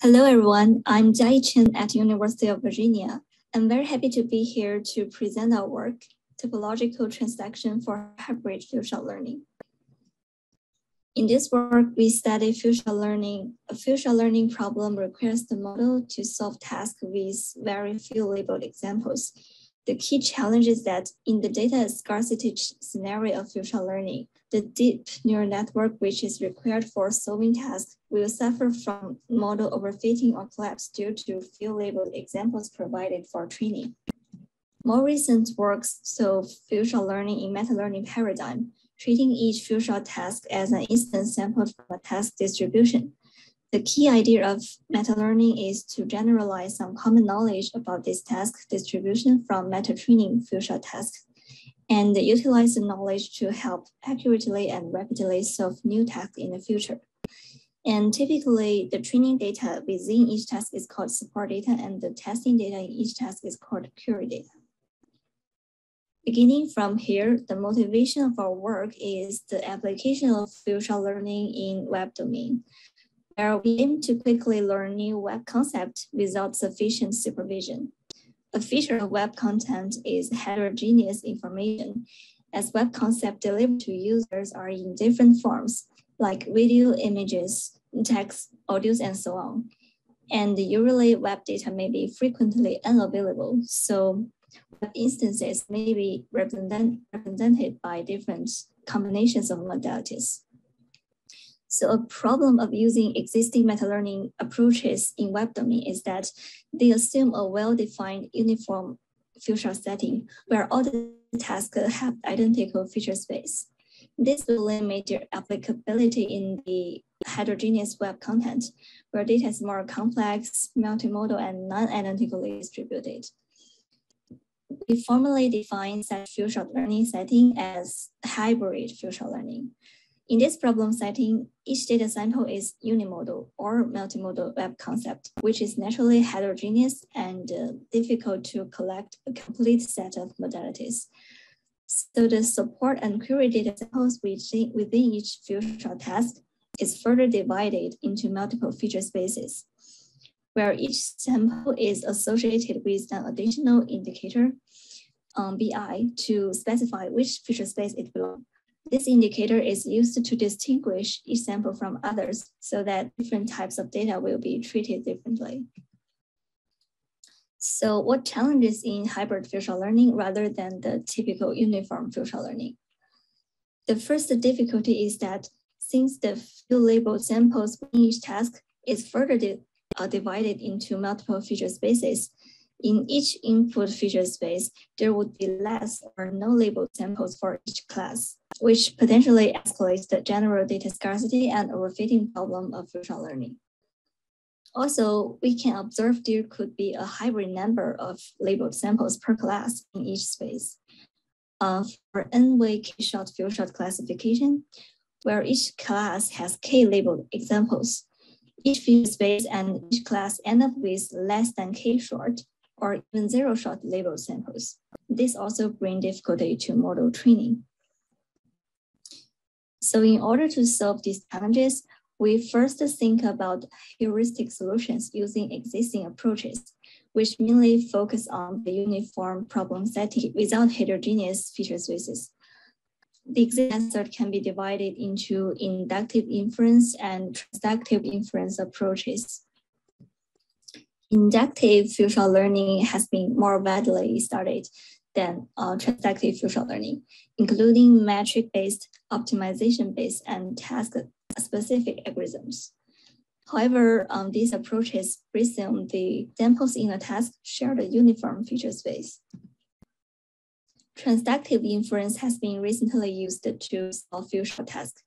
Hello, everyone. I'm Jiayi Chen at University of Virginia. I'm very happy to be here to present our work, Topological Transduction for Hybrid Few-Shot Learning. In this work, we study few-shot learning. A few-shot learning problem requires the model to solve tasks with very few labeled examples. The key challenge is that in the data scarcity scenario of few-shot learning, the deep neural network which is required for solving tasks will suffer from model overfitting or collapse due to few labeled examples provided for training. More recent works show few-shot learning in meta-learning paradigm, treating each few-shot task as an instance sample from a task distribution. The key idea of meta-learning is to generalize some common knowledge about this task distribution from meta-training few-shot tasks and utilize the knowledge to help accurately and rapidly solve new tasks in the future. And typically, the training data within each task is called support data, and the testing data in each task is called query data. Beginning from here, the motivation of our work is the application of few-shot learning in web domain, where we aim to quickly learn new web concepts without sufficient supervision. A feature of web content is heterogeneous information, as web concepts delivered to users are in different forms, like video, images, text, audios, and so on. And usually web data may be frequently unavailable, so web instances may be represent, represented by different combinations of modalities. So a problem of using existing meta-learning approaches in web domain is that they assume a well-defined uniform feature setting where all the tasks have identical feature space. This will limit their applicability in the heterogeneous web content, where data is more complex, multimodal, and non-identically distributed. We formally define such few-shot learning setting as hybrid few-shot learning. In this problem setting, each data sample is unimodal or multimodal web concept, which is naturally heterogeneous and uh, difficult to collect a complete set of modalities. So the support and query data samples within, within each few-shot task is further divided into multiple feature spaces, where each sample is associated with an additional indicator, um, BI, to specify which feature space it belongs. This indicator is used to distinguish each sample from others so that different types of data will be treated differently. So what challenges in hybrid few-shot learning rather than the typical uniform few-shot learning? The first difficulty is that since the few labeled samples in each task is further di uh, divided into multiple feature spaces, in each input feature space, there would be less or no labeled samples for each class which potentially escalates the general data scarcity and overfitting problem of few-shot learning. Also, we can observe there could be a hybrid number of labeled samples per class in each space. Uh, for n-way k-shot few-shot classification, where each class has k labeled examples, each feature space and each class end up with less than k shot or even zero shot labeled samples. This also brings difficulty to model training. So in order to solve these challenges, we first think about heuristic solutions using existing approaches, which mainly focus on the uniform problem setting without heterogeneous feature spaces. The existing method can be divided into inductive inference and transductive inference approaches. Inductive few-shot learning has been more widely studied than uh, transductive few-shot learning, including metric-based, optimization-based, and task-specific algorithms. However, um, these approaches presume the samples in a task share the uniform feature space. Transductive inference has been recently used to solve few-shot tasks,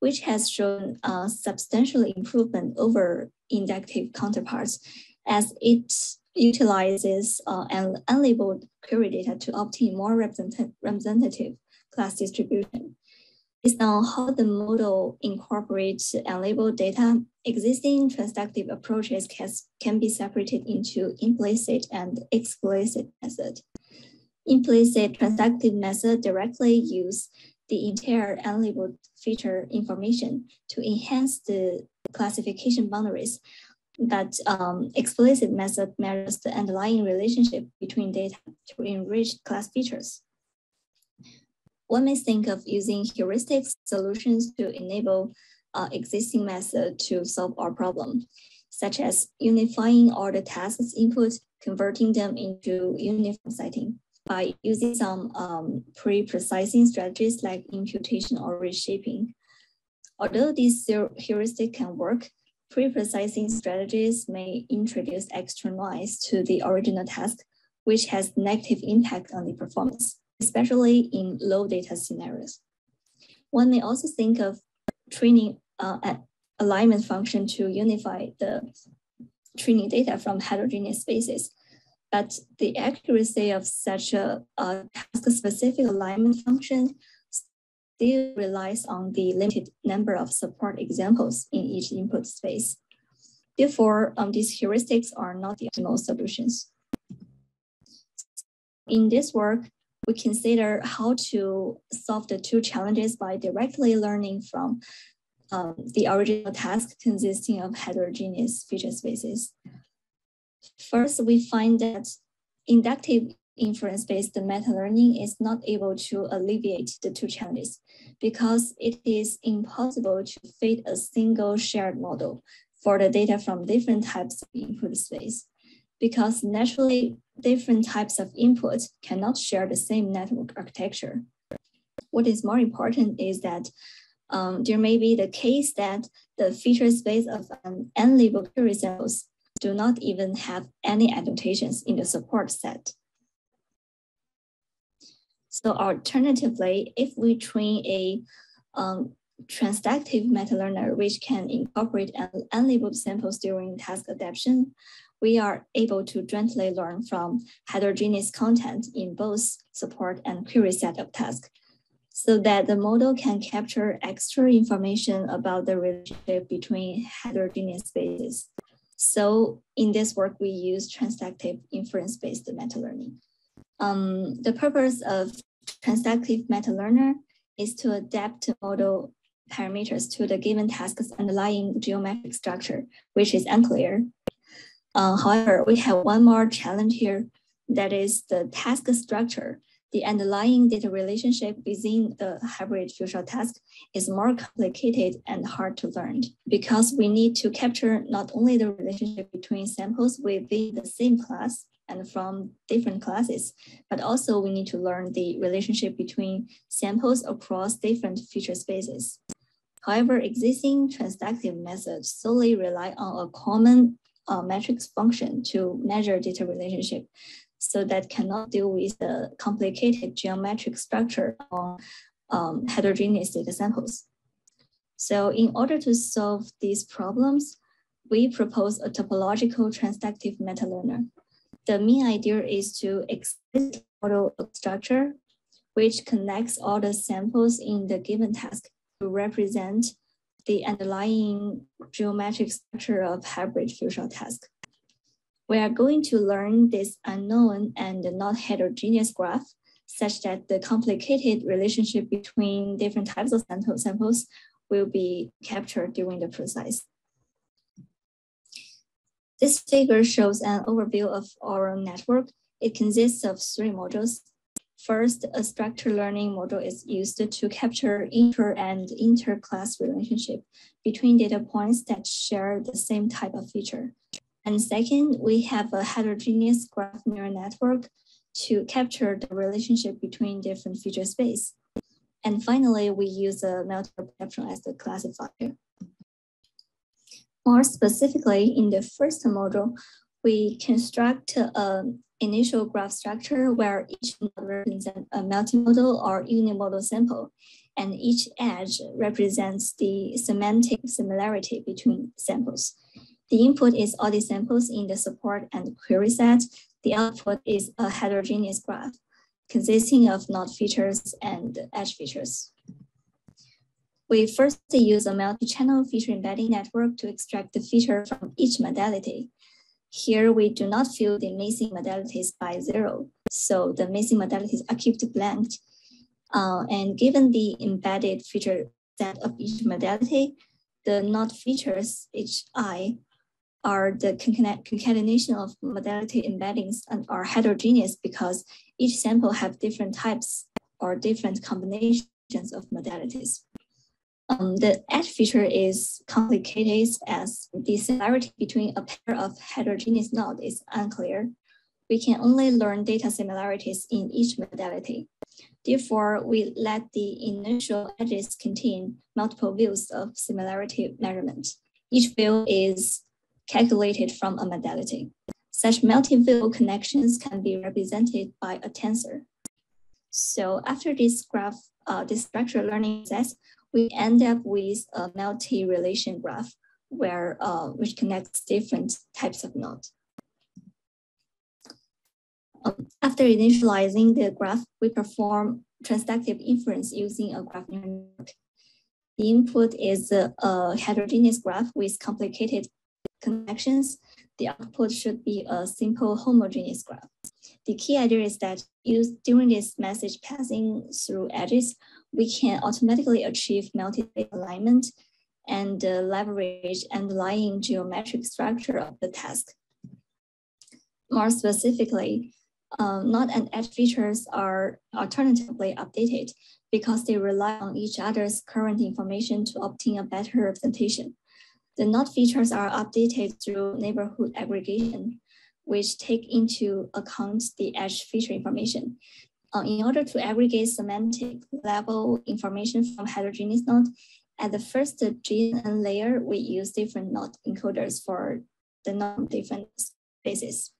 which has shown a substantial improvement over inductive counterparts as it utilizes uh, an unlabeled query data to obtain more represent representative class distribution. Based on how the model incorporates unlabeled data, existing transductive approaches can, can be separated into implicit and explicit method. Implicit transductive method directly use the entire unlabeled feature information to enhance the classification boundaries but um, explicit method measures the underlying relationship between data to enrich class features. One may think of using heuristic solutions to enable uh, existing method to solve our problem, such as unifying all the tasks input, converting them into uniform setting by using some um, pre-processing strategies like imputation or reshaping. Although these heuristic can work, pre-processing strategies may introduce extra noise to the original task, which has negative impact on the performance, especially in low data scenarios. One may also think of training uh, an alignment function to unify the training data from heterogeneous spaces. But the accuracy of such a, a task-specific alignment function still relies on the limited number of support examples in each input space. Therefore, um, these heuristics are not the optimal solutions. In this work, we consider how to solve the two challenges by directly learning from um, the original task consisting of heterogeneous feature spaces. First, we find that inductive inference-based meta-learning is not able to alleviate the two challenges because it is impossible to fit a single shared model for the data from different types of input space because naturally different types of input cannot share the same network architecture. What is more important is that um, there may be the case that the feature space of an n-labeled query samples do not even have any annotations in the support set. So alternatively, if we train a um, transductive meta-learner which can incorporate unlabeled samples during task adaptation, we are able to jointly learn from heterogeneous content in both support and query set of tasks so that the model can capture extra information about the relationship between heterogeneous spaces. So in this work, we use transductive inference-based meta-learning. Um, the purpose of transductive meta-learner is to adapt model parameters to the given task's underlying geometric structure, which is unclear. Uh, however, we have one more challenge here, that is the task structure the underlying data relationship within the hybrid few-shot task is more complicated and hard to learn because we need to capture not only the relationship between samples within the same class and from different classes, but also we need to learn the relationship between samples across different feature spaces. However, existing transductive methods solely rely on a common uh, metrics function to measure data relationship so that cannot deal with the complicated geometric structure on um, heterogeneous data samples. So in order to solve these problems, we propose a topological transductive meta-learner. The main idea is to exist model structure, which connects all the samples in the given task to represent the underlying geometric structure of hybrid few-shot task we are going to learn this unknown and not heterogeneous graph such that the complicated relationship between different types of sample samples will be captured during the process. This figure shows an overview of our network. It consists of three modules. First, a structured learning model is used to capture inter and inter-class relationship between data points that share the same type of feature. And second, we have a heterogeneous graph neural network to capture the relationship between different feature space. And finally, we use a multilayer perceptron as the classifier. More specifically, in the first model, we construct an initial graph structure where each node represents a multimodal or unimodal sample, and each edge represents the semantic similarity between samples. The input is all the samples in the support and query set. The output is a heterogeneous graph consisting of node features and edge features. We first use a multi-channel feature embedding network to extract the feature from each modality. Here, we do not fill the missing modalities by zero, so the missing modalities are kept blank. Uh, and given the embedded feature set of each modality, the node features, hi, are the concatenation of modality embeddings and are heterogeneous because each sample have different types or different combinations of modalities. Um, the edge feature is complicated as the similarity between a pair of heterogeneous nodes is unclear. We can only learn data similarities in each modality. Therefore, we let the initial edges contain multiple views of similarity measurement. Each view is calculated from a modality. Such multi-view connections can be represented by a tensor. So after this graph, uh, this structured learning process, we end up with a multi-relation graph where uh, which connects different types of nodes. Um, after initializing the graph, we perform transductive inference using a graph network. The input is a, a heterogeneous graph with complicated connections. The output should be a simple homogeneous graph. The key idea is that use, during this message passing through edges, we can automatically achieve multi alignment and uh, leverage underlying geometric structure of the task. More specifically, uh, node and edge features are alternatively updated because they rely on each other's current information to obtain a better representation. The node features are updated through neighborhood aggregation, which take into account the edge feature information. Uh, in order to aggregate semantic level information from heterogeneous node, at the first GNN layer, we use different node encoders for the non-different spaces.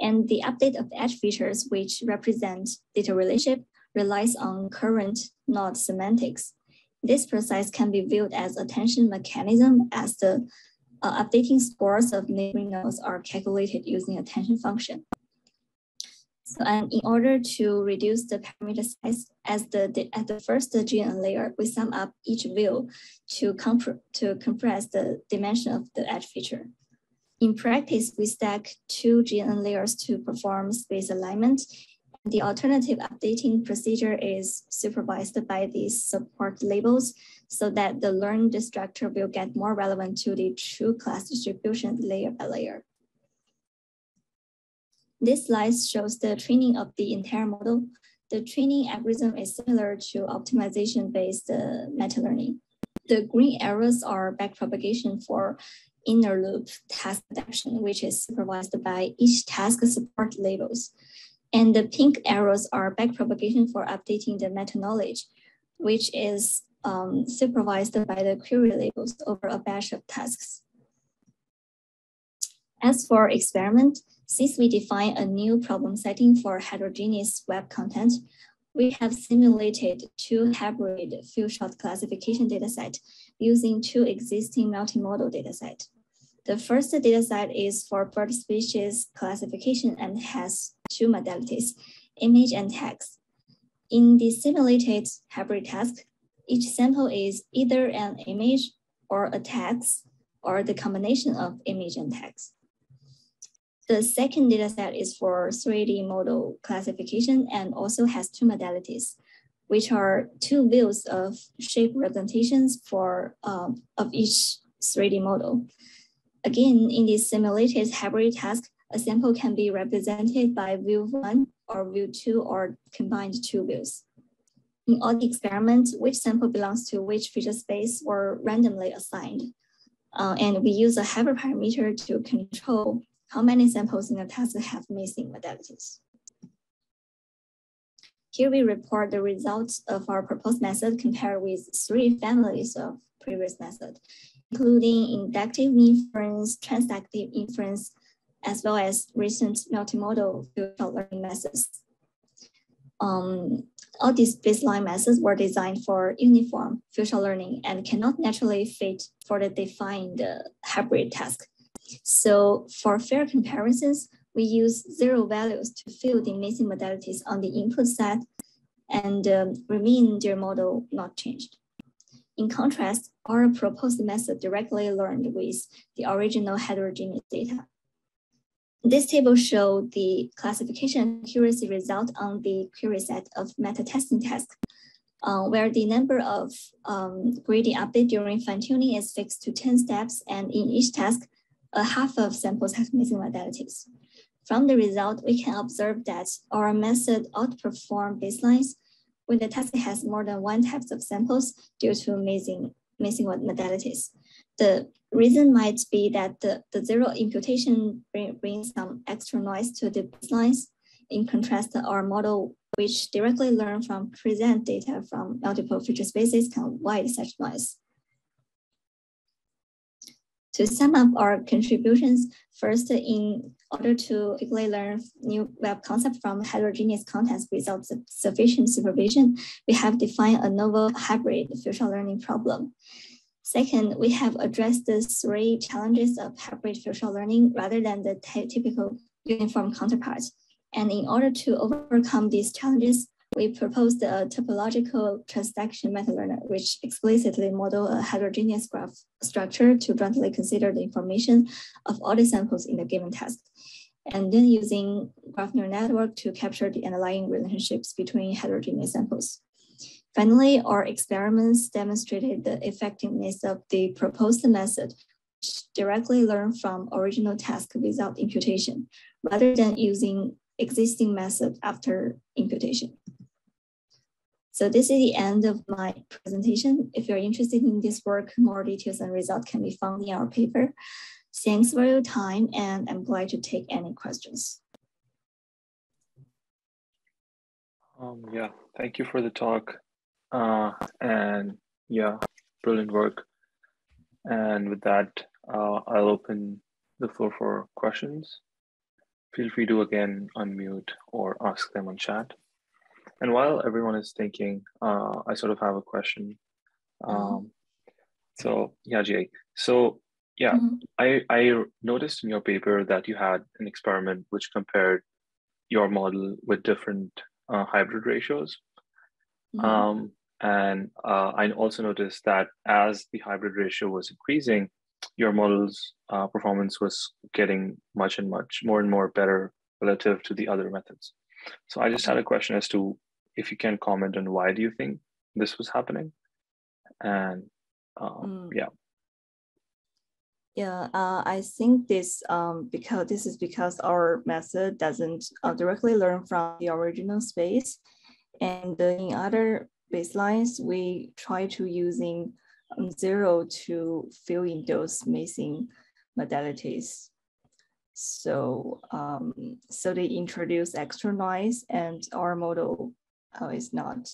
And the update of edge features, which represent data relationship, relies on current node semantics. This process can be viewed as attention mechanism as the uh, updating scores of neighboring nodes are calculated using attention function. So, and in order to reduce the parameter size as the, at the first GNN layer, we sum up each view to, comp to compress the dimension of the edge feature. In practice, we stack two GNN layers to perform space alignment. The alternative updating procedure is supervised by these support labels so that the learned structure will get more relevant to the true class distribution layer by layer. This slide shows the training of the entire model. The training algorithm is similar to optimization-based uh, meta-learning. The green arrows are backpropagation for inner loop task adaptation, which is supervised by each task support labels. And the pink arrows are backpropagation for updating the meta-knowledge, which is um, supervised by the query labels over a batch of tasks. As for experiment, since we define a new problem setting for heterogeneous web content, we have simulated two hybrid few-shot classification dataset using two existing multimodal dataset. The first dataset is for bird species classification and has two modalities, image and text. In the simulated hybrid task, each sample is either an image or a text or the combination of image and text. The second dataset is for 3D model classification and also has two modalities, which are two views of shape representations for um, of each 3D model. Again, in this simulated hybrid task, a sample can be represented by view one or view two or combined two views. In all the experiments, which sample belongs to which feature space were randomly assigned. Uh, and we use a hyperparameter to control how many samples in the test have missing modalities. Here we report the results of our proposed method compared with three families of previous method, including inductive inference, transductive inference, as well as recent multimodal few-shot learning methods. Um, all these baseline methods were designed for uniform few-shot learning and cannot naturally fit for the defined uh, hybrid task. So for fair comparisons, we use zero values to fill the missing modalities on the input set and um, remain their model not changed. In contrast, our proposed method directly learned with the original heterogeneous data. This table shows the classification accuracy result on the query set of meta-testing tasks. uh, where the number of um, gradient update during fine-tuning is fixed to 10 steps, and in each task, a half of samples have missing modalities. From the result, we can observe that our method outperform baselines when the task has more than one type of samples due to missing, missing modalities. The reason might be that the, the zero imputation bring, brings some extra noise to the baselines. In contrast, our model, which directly learn from present data from multiple feature spaces can avoid such noise. To sum up our contributions, first, in order to quickly learn new web concept from heterogeneous contents without sufficient supervision, we have defined a novel hybrid few-shot learning problem. Second, we have addressed the three challenges of hybrid few-shot learning rather than the typical uniform counterparts. And in order to overcome these challenges, we proposed a topological transductive method learner, which explicitly model a heterogeneous graph structure to jointly consider the information of all the samples in the given task. And then using graph neural network to capture the underlying relationships between heterogeneous samples. Finally, our experiments demonstrated the effectiveness of the proposed method, which directly learn from original task without imputation, rather than using existing method after imputation. So this is the end of my presentation. If you're interested in this work, more details and results can be found in our paper. Thanks for your time and I'm glad to take any questions. Um, yeah, thank you for the talk. Uh, and yeah, brilliant work. And with that, uh, I'll open the floor for questions. Feel free to again unmute or ask them on chat. And while everyone is thinking, uh, I sort of have a question. Mm-hmm. Um, mm-hmm. So yeah, Jay. So yeah, mm-hmm. I I noticed in your paper that you had an experiment which compared your model with different uh, hybrid ratios. Mm-hmm. Um, and uh, I also noticed that as the hybrid ratio was increasing, your model's uh, performance was getting much and much more and more better relative to the other methods. So I just had a question as to if you can comment on why do you think this was happening and um, mm. yeah yeah uh, i think this um, because this is because our method doesn't uh, directly learn from the original space and in other baselines we try to using um, zero to fill in those missing modalities. So um, so they introduce extra noise and our model uh, is not